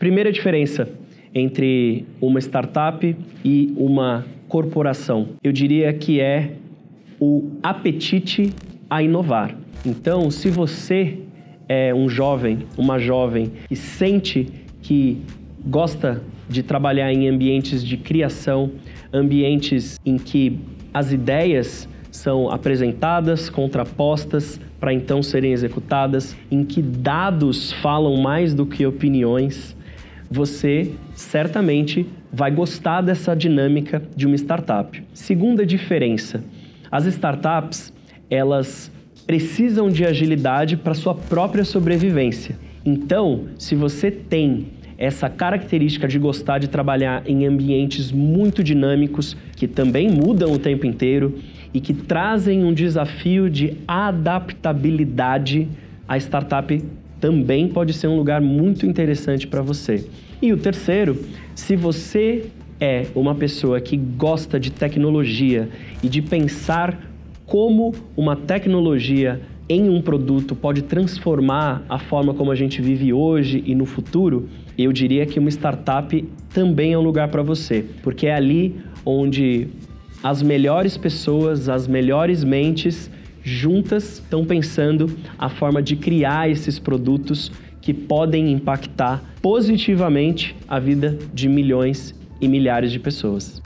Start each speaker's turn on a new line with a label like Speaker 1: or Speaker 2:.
Speaker 1: Primeira diferença entre uma startup e uma corporação, eu diria que é o apetite a inovar. Então, se você é um jovem, uma jovem que sente que gosta de trabalhar em ambientes de criação, ambientes em que as ideias são apresentadas, contrapostas, para então serem executadas, em que dados falam mais do que opiniões, você certamente vai gostar dessa dinâmica de uma startup. Segunda diferença, as startups, elas precisam de agilidade para sua própria sobrevivência. Então, se você tem essa característica de gostar de trabalhar em ambientes muito dinâmicos, que também mudam o tempo inteiro e que trazem um desafio de adaptabilidade, a startup também pode ser um lugar muito interessante para você. E o terceiro, se você é uma pessoa que gosta de tecnologia e de pensar como uma tecnologia em um produto pode transformar a forma como a gente vive hoje e no futuro, eu diria que uma startup também é um lugar para você, porque é ali onde as melhores pessoas, as melhores mentes juntas estão pensando a forma de criar esses produtos que podem impactar positivamente a vida de milhões e milhares de pessoas.